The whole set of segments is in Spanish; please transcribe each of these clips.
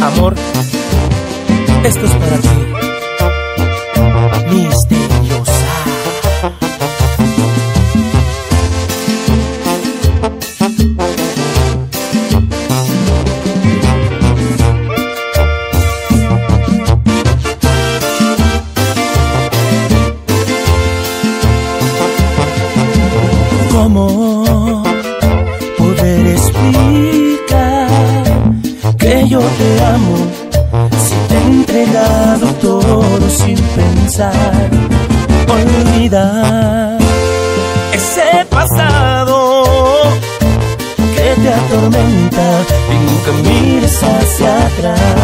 Amor, esto es para ti. ¿Cómo poder explicar que yo te amo si te he entregado todo sin pensar? Olvidar ese pasado que te atormenta y nunca mires hacia atrás.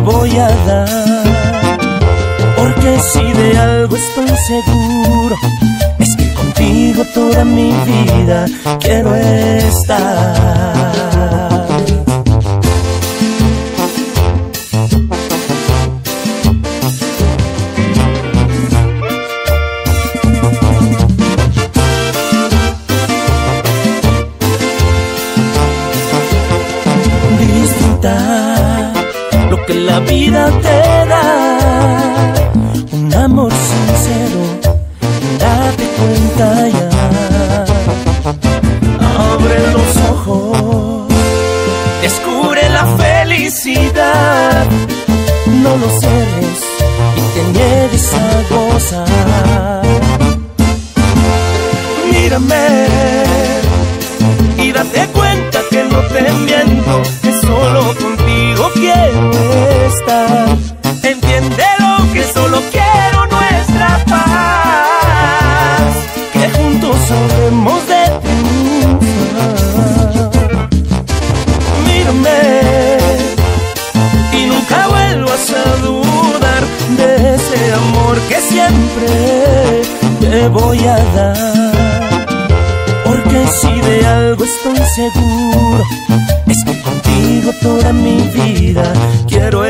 Voy a dar. Porque si de algo estoy seguro, es que contigo toda mi vida quiero estar. Disfrutar que la vida te da un amor sincero, date cuenta ya. Abre los ojos, descubre la felicidad. No lo cierres y te niegues a gozar. Mírame y date cuenta que no te miento, que solo contigo quiero Entiende lo que solo quiero nuestra paz, que juntos habremos de triunfar. Mírame y nunca vuelvas a dudar de ese amor que siempre te voy a dar. Porque si de algo estoy seguro, es que contigo toda mi vida quiero.